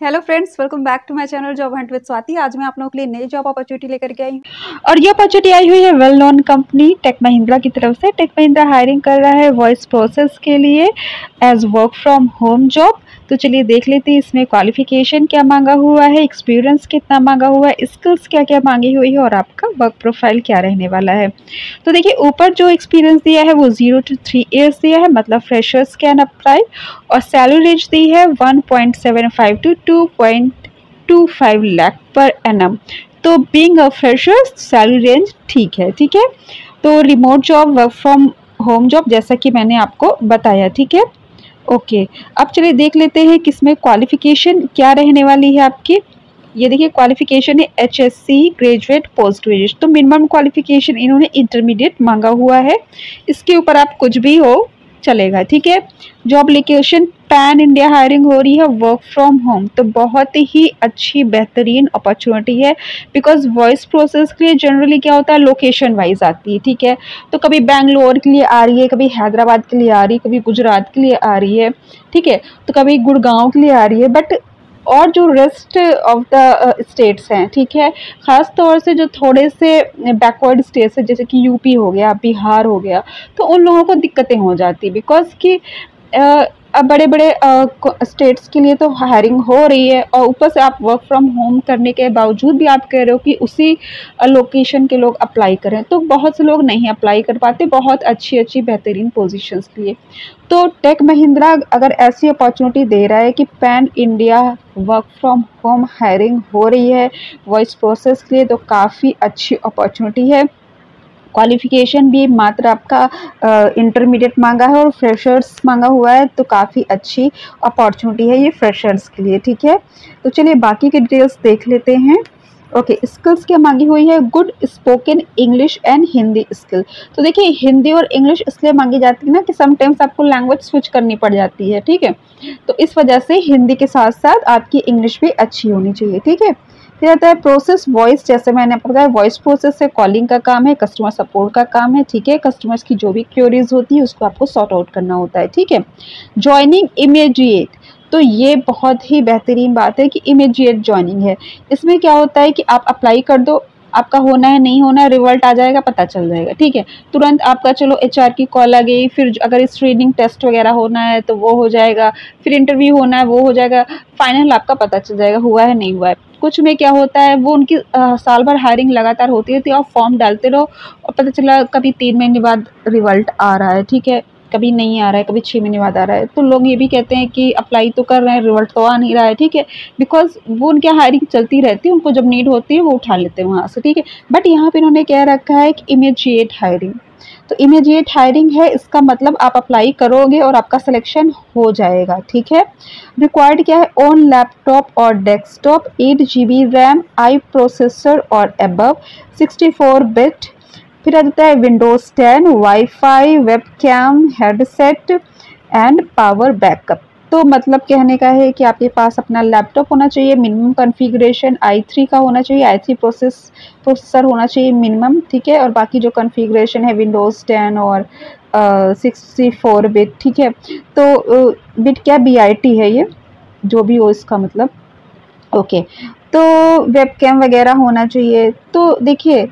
Hello friends welcome back to my channel job hunt with Swati आज मैं आप लोगों के लिए नई जॉब अपॉर्चुनिटी लेकर के आई हूँ। और ये अपॉर्चुनिटी आई हुई है well known company Tech Mahindra की तरफ़ से। टेक महिंद्रा हायरिंग कर रहा है वॉइस प्रोसेस के लिए as work from home job तो चलिए देख लेते हैं इसमें क्वालिफिकेशन क्या मांगा हुआ है एक्सपीरियंस कितना मांगा हुआ है स्किल्स क्या क्या मांगी हुई है और आपका वर्क प्रोफ़ाइल क्या रहने वाला है। तो देखिए, ऊपर जो एक्सपीरियंस दिया है वो ज़ीरो टू थ्री ईयर्स दिया है मतलब फ्रेशर्स कैन अप्लाई और सैलरी रेंज दी है one point seven five two two point two five lakh per annum तो being a freshers salary range ठीक है ठीक है? तो remote job work from home job जैसा कि मैंने आपको बताया, ठीक है? ओके अब चलिए देख लेते हैं किसमें क्वालिफिकेशन क्या रहने वाली है आपकी। ये देखिए क्वालिफिकेशन है H S C graduate post graduate तो मिनिमम क्वालिफिकेशन इन्होंने इंटरमीडिएट मांगा हुआ है। इसके ऊपर आप कुछ भी हो, चलेगा, ठीक है? Job location pan India hiring हो रही है वर्क फ्रॉम होम तो बहुत ही अच्छी बेहतरीन अपॉर्चुनिटी है। बिकॉज़ वॉइस प्रोसेस के लिए जनरली क्या होता है लोकेशन वाइज आती है ठीक है? तो कभी बैंगलोर के लिए आ रही है कभी हैदराबाद के लिए आ रही है कभी गुजरात के लिए आ रही है ठीक है? तो कभी गुड़गांव के लिए आ रही है बट और जो रेस्ट ऑफ़ द स्टेट्स हैं ठीक है? ख़ास तौर से जो थोड़े से बैकवर्ड स्टेट्स हैं जैसे कि यूपी हो गया बिहार हो गया तो उन लोगों को दिक्कतें हो जाती बिकॉज़ कि uh, अब बड़े बड़े स्टेट्स के लिए तो हायरिंग हो रही है और ऊपर से आप वर्क फ्रॉम होम करने के बावजूद भी आप कह रहे हो कि उसी लोकेशन के लोग अप्लाई करें। तो बहुत से लोग नहीं अप्लाई कर पाते बहुत अच्छी अच्छी बेहतरीन पोजीशंस के लिए। तो टेक महिंद्रा अगर ऐसी अपॉर्चुनिटी दे रहा है कि pan India work from home hiring हो रही है वॉइस प्रोसेस के लिए तो काफ़ी अच्छी अपॉर्चुनिटी है। क्वालिफिकेशन भी मात्र आपका इंटरमीडिएट मांगा है और फ्रेशर्स मांगा हुआ है तो काफ़ी अच्छी अपॉर्चुनिटी है ये फ्रेशर्स के लिए ठीक है? तो चलिए बाकी के डिटेल्स देख लेते हैं। ओके okay, स्किल्स क्या मांगी हुई है? Good spoken English and Hindi skill तो देखिए हिंदी और इंग्लिश इसलिए मांगी जाती है ना कि समटाइम्स आपको लैंग्वेज स्विच करनी पड़ जाती है ठीक है? तो इस वजह से हिंदी के साथ साथ आपकी इंग्लिश भी अच्छी होनी चाहिए ठीक है? फिर आता है प्रोसेस वॉइस जैसे मैंने आपको बताया वॉइस प्रोसेस से कॉलिंग का काम है कस्टमर सपोर्ट का काम है, ठीक है? कस्टमर्स की जो भी क्योरीज होती है, उसको आपको सॉर्ट आउट करना होता है, ठीक है? ज्वाइनिंग इमेजिएट तो ये बहुत ही बेहतरीन बात है कि इमेजिएट ज्वाइनिंग है। इसमें क्या होता है कि आप अप्लाई कर दो, आपका होना है, नहीं होना है रिवल्ट आ जाएगा, पता चल जाएगा, ठीक है? तुरंत आपका चलो एचआर की कॉल आ गई, फिर अगर स्क्रीनिंग टेस्ट वगैरह होना है तो वो हो जाएगा, फिर इंटरव्यू होना है, वो हो जाएगा फाइनल आपका पता चल जाएगा, हुआ है, नहीं हुआ है। कुछ में क्या होता है वो उनकी आ, साल भर हायरिंग लगातार होती रहती है आप फॉर्म डालते रहो और पता चला कभी तीन महीने बाद रिज़ल्ट आ रहा है ठीक है? कभी नहीं आ रहा है कभी छः महीने बाद आ रहा है। तो लोग ये भी कहते हैं कि अप्लाई तो कर रहे हैं रिज़ल्ट तो आ नहीं रहा है ठीक है? बिकॉज़ वो उनके हायरिंग चलती रहती है उनको जब नीड होती है वो उठा लेते हैं वहाँ से ठीक है? बट यहाँ पे इन्होंने क्या रखा है कि इमीजिएट हायरिंग तो इमीडिएट हायरिंग है, इसका मतलब आप अप्लाई करोगे और आपका सिलेक्शन हो जाएगा, ठीक है? रिक्वायर्ड क्या है? ऑन लैपटॉप और desktop eight G B RAM I processor और एबव सिक्सटी फोर बिट फिर आ जाता है Windows ten WiFi webcam headset and power backup तो मतलब कहने का है कि आपके पास अपना लैपटॉप होना चाहिए मिनिमम कॉन्फ़िगरेशन आई थ्री का होना चाहिए आई थ्री प्रोसेस प्रोसेसर होना चाहिए मिनिमम ठीक है? और बाकी जो कॉन्फ़िगरेशन है विंडोज़ टेन और सिक्सटी फोर बिट ठीक है? तो बिट क्या बी आई टी है ये? जो भी हो इसका मतलब। ओके तो वेब कैम वगैरह होना चाहिए। तो देखिए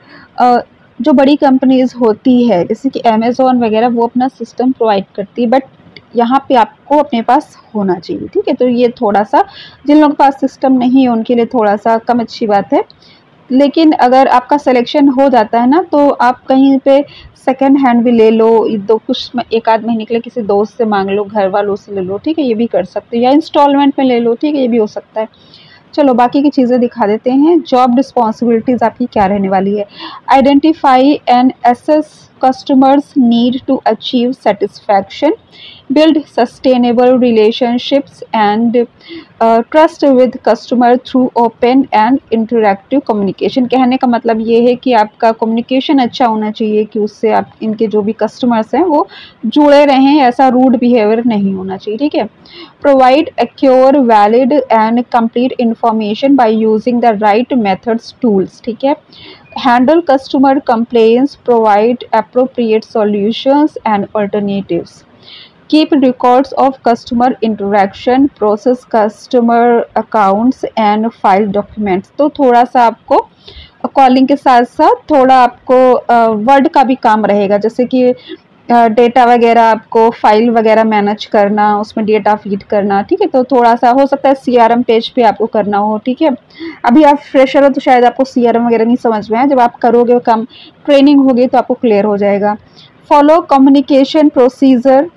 जो बड़ी कंपनीज़ होती है, जैसे कि अमेज़ोन वगैरह, वो अपना सिस्टम प्रोवाइड करती है बट यहाँ पे आपको अपने पास होना चाहिए, ठीक है? तो ये थोड़ा सा जिन लोगों के पास सिस्टम नहीं है, उनके लिए थोड़ा सा कम अच्छी बात है। लेकिन अगर आपका सिलेक्शन हो जाता है ना तो आप कहीं पे सेकेंड हैंड भी ले लो, दो कुछ एक आध महीने के लिए किसी दोस्त से मांग लो, घर वालों से ले लो, ठीक है? ये भी कर सकते हो। या इंस्टॉलमेंट में ले लो, ठीक है? ये भी हो सकता है। चलो, बाकी की चीज़ें दिखा देते हैं। जॉब रिस्पॉन्सिबिलिटीज़ आपकी क्या रहने वाली है? Identify and assess customers need to achieve satisfaction, build sustainable relationships and uh, trust with customer through open and interactive communication. कहने का मतलब ये है कि आपका communication अच्छा होना चाहिए कि उससे आप इनके जो भी customers हैं वो जुड़े रहें ऐसा rude behavior नहीं होना चाहिए ठीक है provide accurate valid and complete information by using the right methods tools ठीक है handle customer complaints, provide appropriate solutions and alternatives. keep records of customer interaction process customer accounts and file documents तो थोड़ा सा आपको calling के साथ साथ थोड़ा आपको वर्ड का भी काम रहेगा जैसे कि डेटा वगैरह आपको फ़ाइल वगैरह मैनेज करना, उसमें डेटा फ़ीड करना, ठीक है? तो थोड़ा सा हो सकता है सीआरएम पेज पे आपको करना हो, ठीक है? अभी आप फ्रेशर हो तो शायद आपको सीआरएम वगैरह नहीं समझ में आए जब आप करोगे काम ट्रेनिंग होगी तो आपको क्लियर हो जाएगा। Follow communication procedure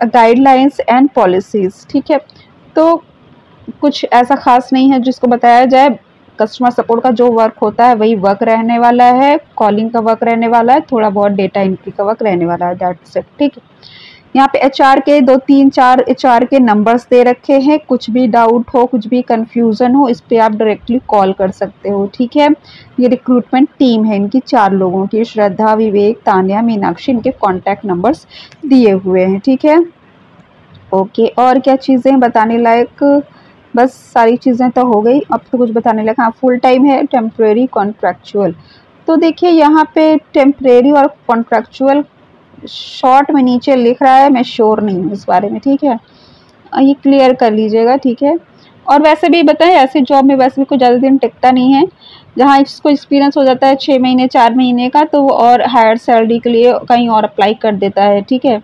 guidelines and policies ठीक है? तो कुछ ऐसा खास नहीं है जिसको बताया जाए। कस्टमर सपोर्ट का जो वर्क होता है, वही वर्क रहने वाला है कॉलिंग का वर्क रहने वाला है, थोड़ा बहुत डेटा एंट्री का वर्क रहने वाला है दैट्स इट ठीक है? यहाँ पे एचआर के दो तीन चार एचआर के नंबर्स दे रखे हैं, कुछ भी डाउट हो, कुछ भी कंफ्यूजन हो, इस पर आप डायरेक्टली कॉल कर सकते हो, ठीक है? ये रिक्रूटमेंट टीम है, इनकी चार लोगों की, श्रद्धा, विवेक, तानिया, मीनाक्षी, इनके कॉन्टैक्ट नंबर्स दिए हुए हैं, ठीक है? ओके और क्या चीज़ें बताने लायक बस सारी चीज़ें तो हो गई। अब तो कुछ बताने लगा। हाँ फुल टाइम है टेम्प्रेरी कॉन्ट्रेक्चुअल तो देखिए, यहाँ पे टेम्प्रेरी और कॉन्ट्रेक्चुअल शॉर्ट में नीचे लिख रहा है, मैं श्योर नहीं हूँ इस बारे में, ठीक है? ये क्लियर कर लीजिएगा, ठीक है? और वैसे भी बताएँ, ऐसे जॉब में वैसे भी कोई ज़्यादा दिन टिकता नहीं है। जहाँ इसको एक्सपीरियंस हो जाता है छः महीने, चार महीने का तो वो और हायर सैलरी के लिए कहीं और अप्लाई कर देता है, ठीक है?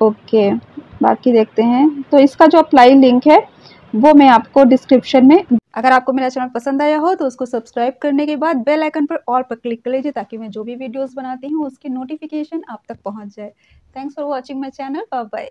ओके बाकी देखते हैं। तो इसका जो अप्लाई लिंक है वो मैं आपको डिस्क्रिप्शन में अगर आपको मेरा चैनल पसंद आया हो तो उसको सब्सक्राइब करने के बाद बेल आइकन पर और पर क्लिक कर लीजिए, ताकि मैं जो भी वीडियोस बनाती हूँ, उसकी नोटिफिकेशन आप तक पहुँच जाए। Thanks for watching my channel bye bye